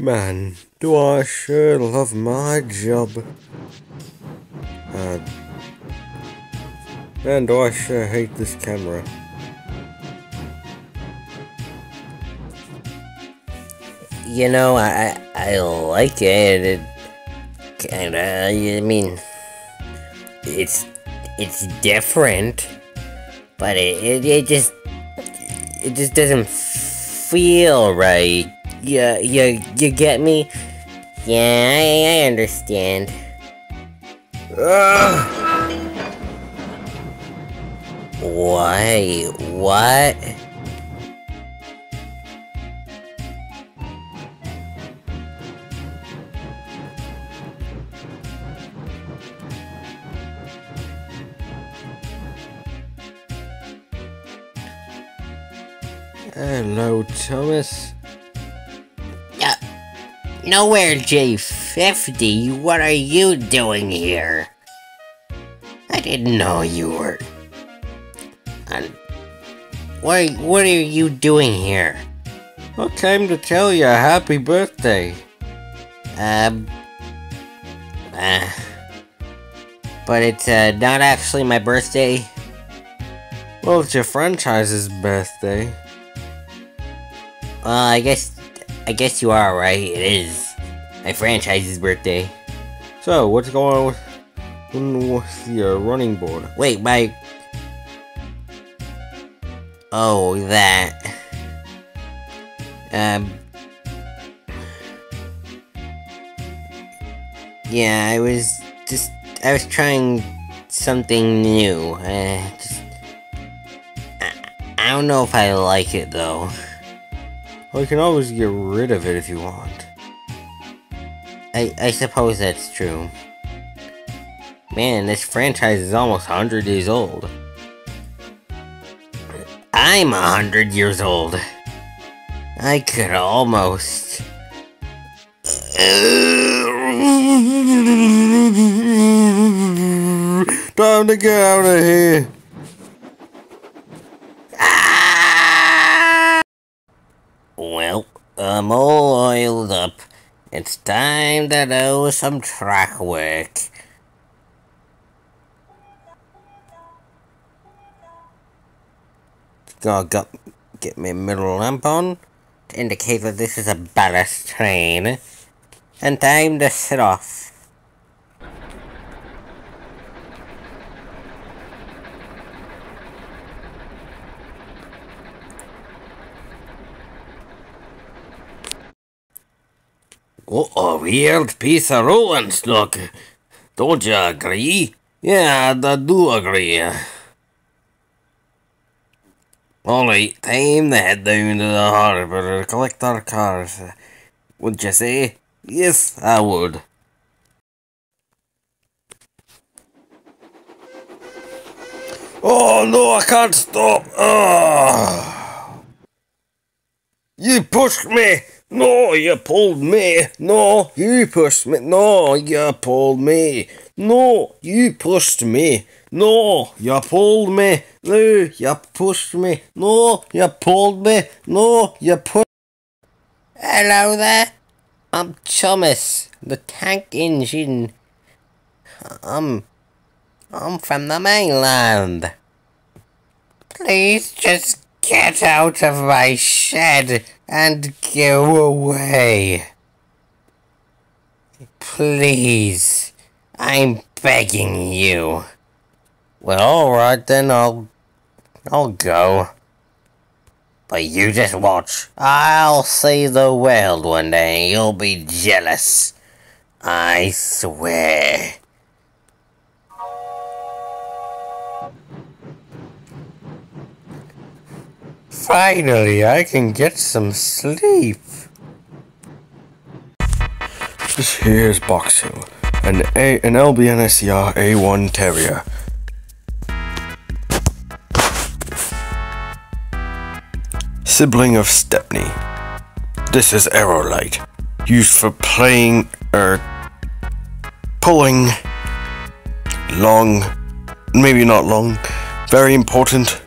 Man, do I sure love my job. Uh, man, do I sure hate this camera. You know, I I like it. It kind of. I mean, it's it's different, but it, it it just it just doesn't feel right. Yeah, you you get me? Yeah, I, I understand. Ugh. Why? What? Hello, Thomas. Nowhere, J50. What are you doing here? I didn't know you were. Uh, what, what are you doing here? I came to tell you a happy birthday. Um. Uh, but it's uh, not actually my birthday. Well, it's your franchise's birthday. Well, I guess, I guess you are right. It is my franchise's birthday. So, what's going on with, with your running board? Wait, my. Oh, that. Um. Yeah, I was just. I was trying something new. Uh, just. I, I don't know if I like it though. Well, you can always get rid of it if you want. I, I suppose that's true. Man, this franchise is almost 100 years old. I'm 100 years old. I could almost. Time to get out of here. Well, I'm all oiled up. It's time to do some track work. Gotta got, get my middle lamp on to indicate that this is a ballast train. And time to set off. What a weird piece of rolling stock. Don't you agree? Yeah, I do agree. Alright, time to head down to the harbour to collect our cars. Would you say? Yes, I would. Oh no, I can't stop. Oh. You pushed me. No, you pulled me. No, you pushed me. No, you pulled me. No, you pushed me. No, you pulled me. No, you pushed me. No, you pulled me. No, you pushed. Hello there. I'm Thomas, the tank engine. I'm. I'm from the mainland. Please just get out of my shed and go away. Please. I'm begging you. Well, alright then, I'll. I'll go. But you just watch. I'll see the world one day. You'll be jealous. I swear. Finally, I can get some sleep. This here's Box Hill, an A an LBNSER A1 Terrier. Sibling of Stepney. This is Aerolite, used for playing er pulling long maybe not long, very important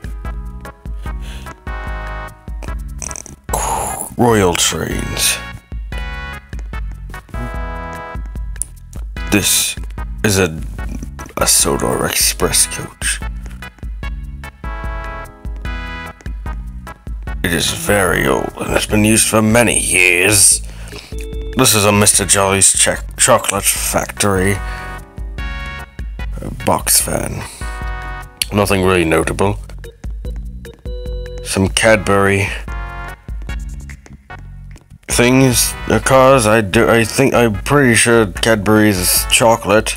royal trains. This is a a Sodor Express coach. It is very old and has been used for many years. This is a Mr. Jolly's Ch- Chocolate Factory box fan. Nothing really notable. Some Cadbury things, cars. I do. I think I'm pretty sure Cadbury's is chocolate.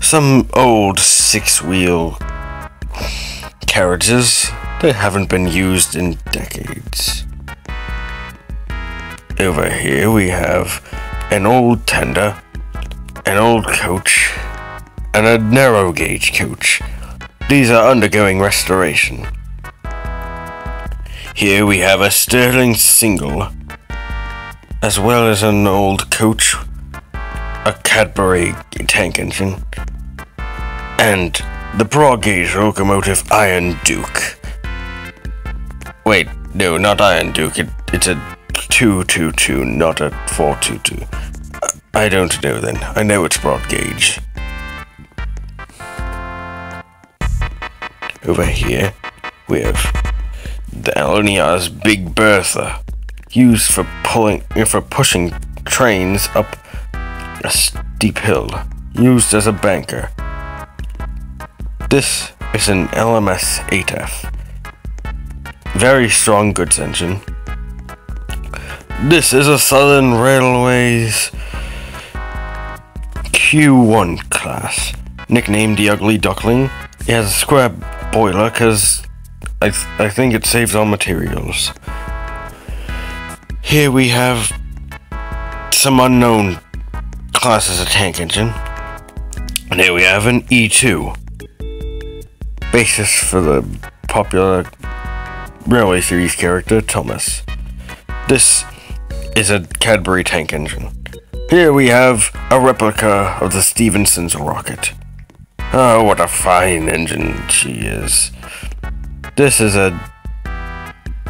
Some old six-wheel carriages. They haven't been used in decades. Over here we have an old tender, an old coach, and a narrow gauge coach. These are undergoing restoration. Here we have a Stirling single, as well as an old coach, a Cadbury tank engine, and the broad gauge locomotive Iron Duke. Wait, no, not Iron Duke. It, it's a 222, not a 422. I don't know then. I know it's broad gauge. Over here, we have the Alnia's Big Bertha, used for pulling for pushing trains up a steep hill, used as a banker. This is an LMS 8F. Very strong goods engine. This is a Southern Railways Q1 class, nicknamed the Ugly Duckling. It has a square boiler because I, th- I think it saves on materials. Here we have some unknown classes of tank engine. And here we have an E2. Basis for the popular Railway Series character Thomas. This is a Cadbury tank engine. Here we have a replica of the Stephenson's rocket. Oh, what a fine engine she is. This is a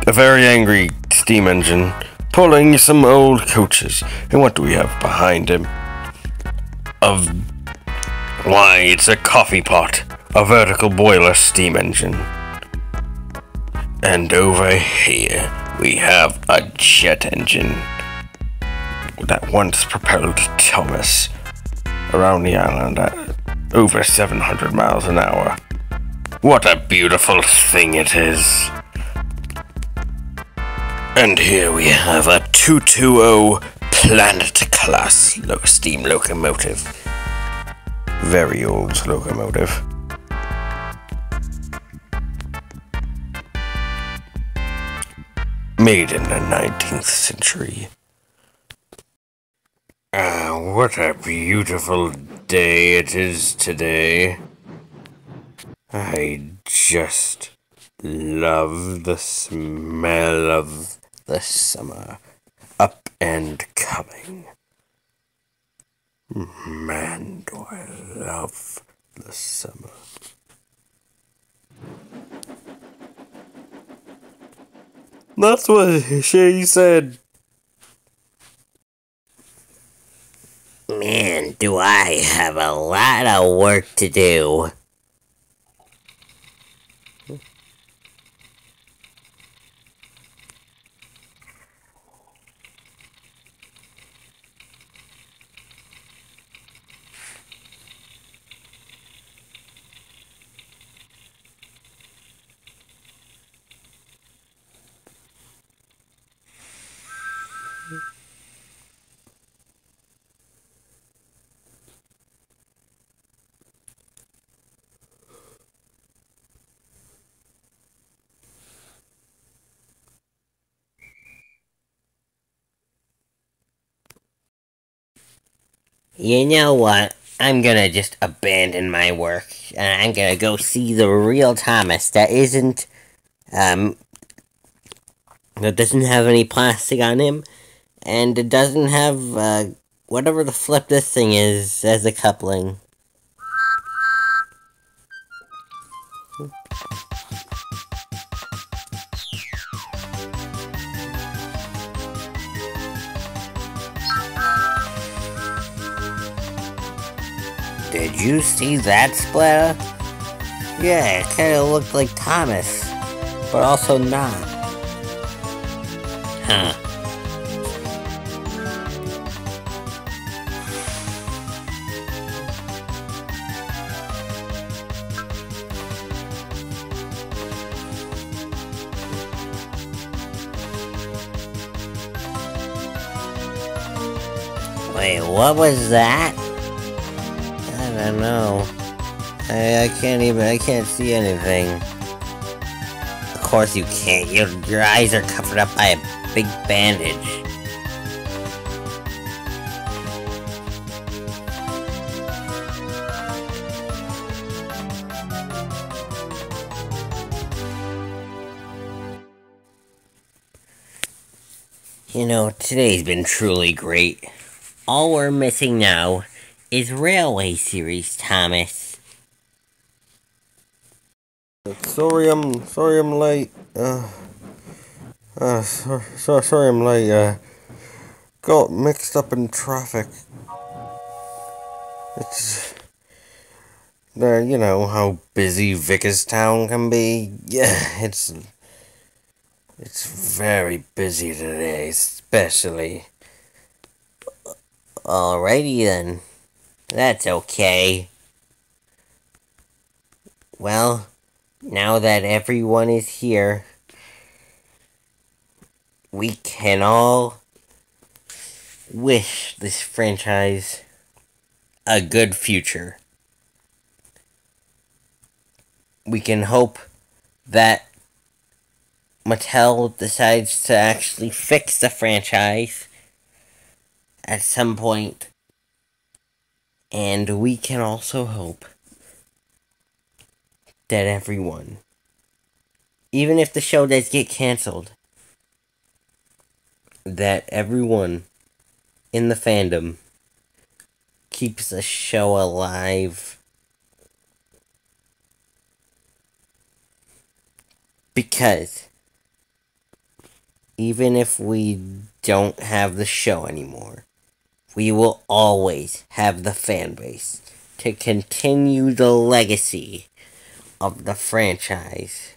a very angry steam engine pulling some old coaches. And what do we have behind him? Of why, it's a coffee pot, a vertical boiler steam engine. And over here we have a jet engine that once propelled Thomas around the island at over 700 miles an hour. What a beautiful thing it is. And here we have a 220 Planet class steam locomotive. Very old locomotive. Made in the 19th century. Ah, what a beautiful day it is today. I just love the smell of the summer up and coming. Man, do I love the summer. That's what she said. Man, do I have a lot of work to do. You know what? I'm gonna just abandon my work and I'm gonna go see the real Thomas that isn't, um, that doesn't have any plastic on him and it doesn't have, uh, whatever the flip this thing is as a coupling. Did you see that splatter? Yeah, it kind of looked like Thomas, but also not. Huh. Wait, what was that? I know. I, I can't even, I can't see anything. Of course you can't, your, your eyes are covered up by a big bandage. You know, today's been truly great. All we're missing now is Railway Series, Thomas. Sorry, I'm sorry I'm late. Uh, uh, sorry, sorry, sorry I'm late. Uh, got mixed up in traffic. It's there, you know how busy Vickerstown can be. Yeah, it's it's very busy today, especially. Alrighty then. That's okay. Well, now that everyone is here, we can all wish this franchise a good future. We can hope that Mattel decides to actually fix the franchise at some point. And we can also hope that everyone, even if the show does get canceled, that everyone in the fandom keeps the show alive. Because even if we don't have the show anymore, we will always have the fan base to continue the legacy of the franchise.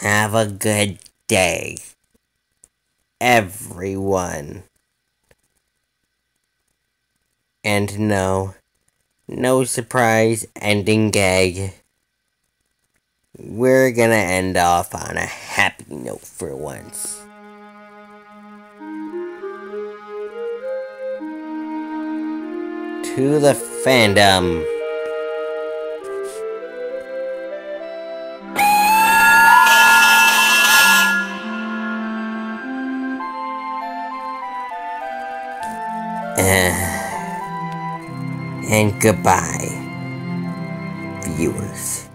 Have a good day, everyone. And no, no surprise ending gag. We're gonna end off on a happy note for once. To the fandom. And goodbye, viewers.